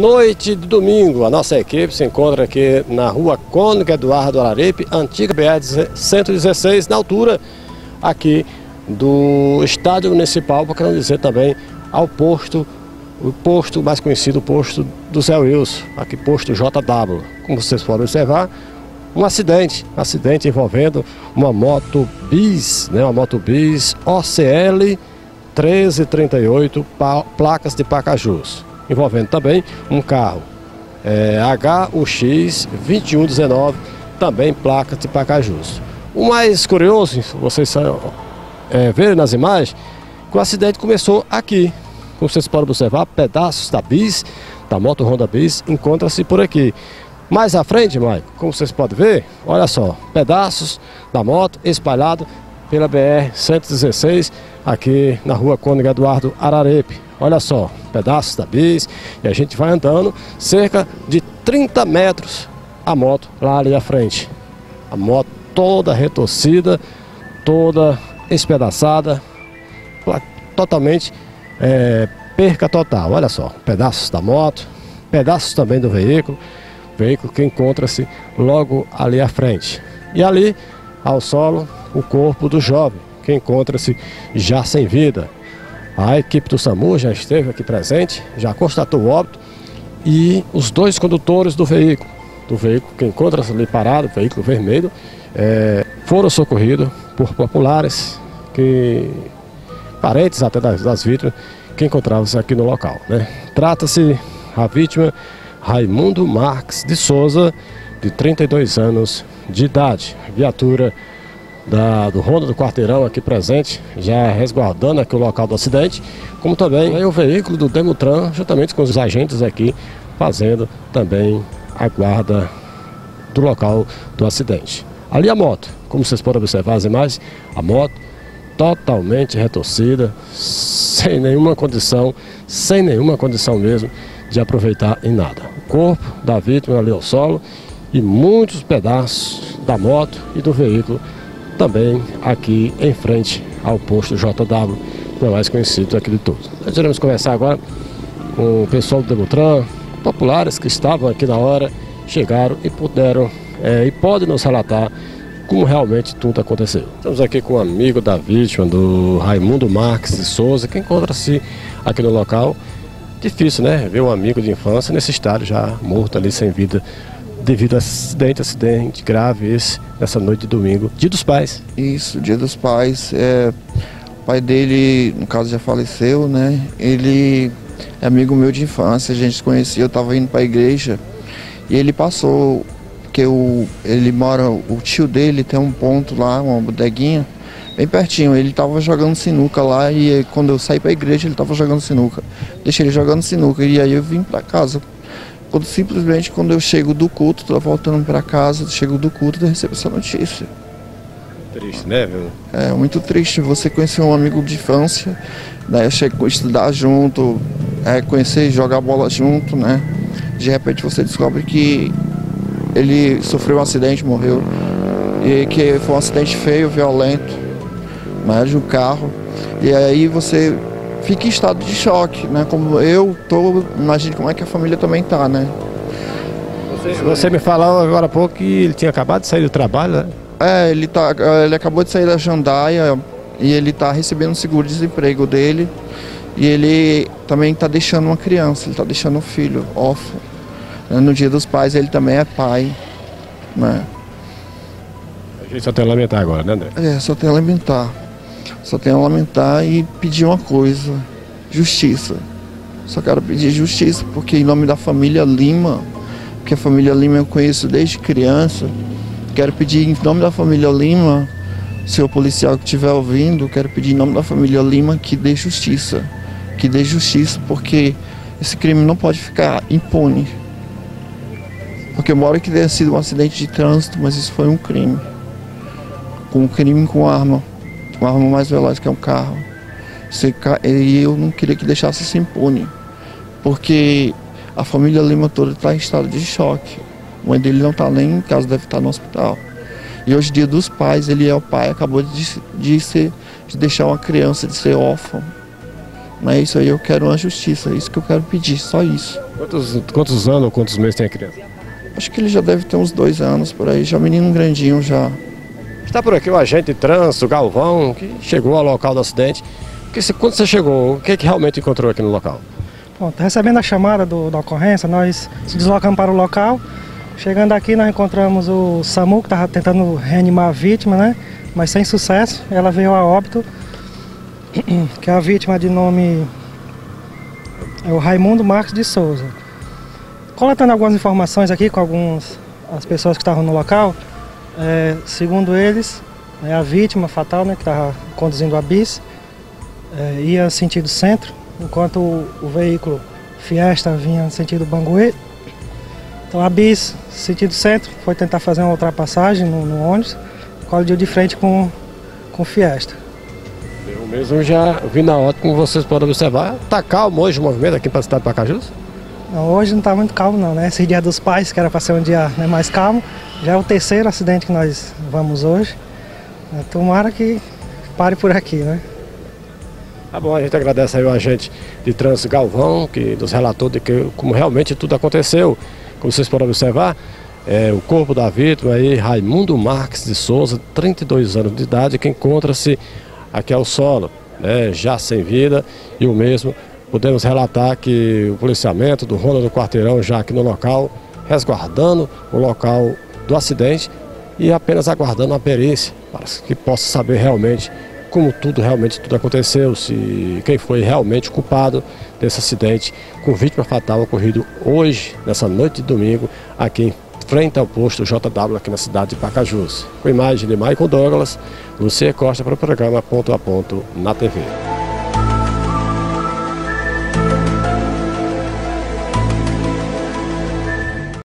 Noite de domingo, a nossa equipe se encontra aqui na rua Cônica Eduardo Araripe, antiga BR-116, na altura aqui do estádio municipal, para não dizer também ao posto, o posto mais conhecido, o posto do Zé Wilson, aqui posto JW. Como vocês podem observar, um acidente, um acidente envolvendo uma moto bis, né, uma moto bis OCL 1338, placas de Pacajus, envolvendo também um carro é, HUX 2119, também placas de Pacajus. O mais curioso, vocês é, verem nas imagens, que o acidente começou aqui. Como vocês podem observar, pedaços da bis, da moto Honda Bis, encontra-se por aqui. Mais à frente, Maico, como vocês podem ver, olha só, pedaços da moto espalhado pela BR-116 aqui na rua Cônigo Eduardo Ararepe. Olha só, pedaços da bis e a gente vai andando cerca de 30 metros a moto lá ali à frente. A moto toda retorcida, toda espedaçada, totalmente é, perca total. Olha só, pedaços da moto, pedaços também do veículo veículo que encontra-se logo ali à frente. E ali, ao solo, o corpo do jovem, que encontra-se já sem vida. A equipe do SAMU já esteve aqui presente, já constatou o óbito e os dois condutores do veículo, do veículo que encontra-se ali parado, veículo vermelho, é, foram socorridos por populares, que parentes até das, das vítimas que encontravam-se aqui no local. Né? Trata-se a vítima Raimundo Marques de Souza, de 32 anos de idade. Viatura da, do Ronda do Quarteirão aqui presente, já resguardando aqui o local do acidente, como também o veículo do Demutran, juntamente com os agentes aqui, fazendo também a guarda do local do acidente. Ali a moto, como vocês podem observar as imagens, a moto totalmente retorcida, sem nenhuma condição, sem nenhuma condição mesmo de aproveitar em nada. O corpo da vítima ali ao solo e muitos pedaços da moto e do veículo também aqui em frente ao posto JW, que é mais conhecido aqui de todos. Nós iremos conversar agora com o pessoal do Demutran, populares que estavam aqui na hora, chegaram e puderam é, e podem nos relatar como realmente tudo aconteceu. Estamos aqui com um amigo da vítima, do Raimundo Marques de Souza, que encontra-se aqui no local difícil, né? Ver um amigo de infância nesse estado já morto ali sem vida devido a acidente, acidente grave esse nessa noite de domingo. Dia dos pais. Isso, dia dos pais. É, o pai dele, no caso, já faleceu, né? Ele é amigo meu de infância, a gente se conhecia, eu estava indo para a igreja e ele passou, que o, ele mora, o tio dele tem um ponto lá, uma bodeguinha bem pertinho. Ele estava jogando sinuca lá e quando eu saí para a igreja ele estava jogando sinuca. Deixei ele jogando sinuca e aí eu vim para casa. Quando simplesmente quando eu chego do culto, estou voltando para casa, chego do culto e recebo essa notícia. Triste, né, viu? É muito triste. Você conhecer um amigo de infância, né? Eu chego a estudar junto, é, conhecer jogar bola junto, né? De repente você descobre que ele sofreu um acidente, morreu. E que foi um acidente feio, violento né, de um carro. E aí você fica em estado de choque, né? Como eu tô, imagine como é que a família também tá, né? Você, você me falou agora há pouco que ele tinha acabado de sair do trabalho, né? É, ele, tá, ele acabou de sair da Jandaia e ele está recebendo o seguro-desemprego dele. E ele também está deixando uma criança, ele está deixando um filho órfão. No dia dos pais ele também é pai. Né? A gente só tem a lamentar agora, né, André? É, só tem a lamentar. Só tenho a lamentar e pedir uma coisa: justiça. Só quero pedir justiça, porque em nome da família Lima, porque a família Lima eu conheço desde criança, quero pedir em nome da família Lima, se o policial que estiver ouvindo, quero pedir em nome da família Lima que dê justiça. Que dê justiça, porque esse crime não pode ficar impune. Porque mora que tenha sido um acidente de trânsito, mas isso foi um crime. Com um crime com arma uma arma mais veloz que é um carro. E eu não queria que deixasse se impune, porque a família Lima toda está em estado de choque. A mãe dele não está nem em casa, deve estar no hospital. E hoje, dia dos pais, ele é o pai, acabou de, de, ser, de deixar uma criança de ser órfão. Não é isso aí, eu quero uma justiça, é isso que eu quero pedir, só isso. Quantos, quantos anos ou quantos meses tem a criança? Acho que ele já deve ter uns dois anos por aí, já menino grandinho já. Está por aqui o agente de trânsito, Galvão, que chegou ao local do acidente. Quando você chegou, o que, que realmente encontrou aqui no local? Bom, recebendo a chamada do, da ocorrência, nós se deslocamos para o local. Chegando aqui, nós encontramos o SAMU, que estava tentando reanimar a vítima, né? Mas sem sucesso. Ela veio a óbito, que é a vítima de nome é o Raimundo Marcos de Souza. Coletando algumas informações aqui com algumas as pessoas que estavam no local, é, segundo eles, é a vítima fatal, né, que estava conduzindo a bis, é, ia sentido centro, enquanto o, o, veículo Fiesta vinha sentido Banguê. Então a bis, sentido centro, foi tentar fazer uma ultrapassagem no, no ônibus, colidiu de frente com, com Fiesta. Eu mesmo já vi na ótica, como vocês podem observar, está calmo hoje o movimento aqui para a cidade de Pacajus? Hoje não está muito calmo não, né? Esse dia dos pais, que era para ser um dia né, mais calmo, já é o terceiro acidente que nós vamos hoje. Tomara que pare por aqui, né? Tá bom, a gente agradece aí o agente de trânsito Galvão, que nos relatou de que, como realmente tudo aconteceu. Como vocês podem observar, é, o corpo da vítima aí, Raimundo Marques de Souza, 32 anos de idade, que encontra-se aqui ao solo, né, já sem vida, e o mesmo podemos relatar que o policiamento do Ronda do Quarteirão já aqui no local, resguardando o local do acidente e apenas aguardando a perícia para que possa saber realmente como tudo realmente tudo aconteceu, se quem foi realmente culpado desse acidente com vítima fatal ocorrido hoje, nessa noite de domingo, aqui em frente ao posto JW aqui na cidade de Pacajus. Com imagem de Michael Douglas, Lucia Costa para o programa Ponto a Ponto na TV.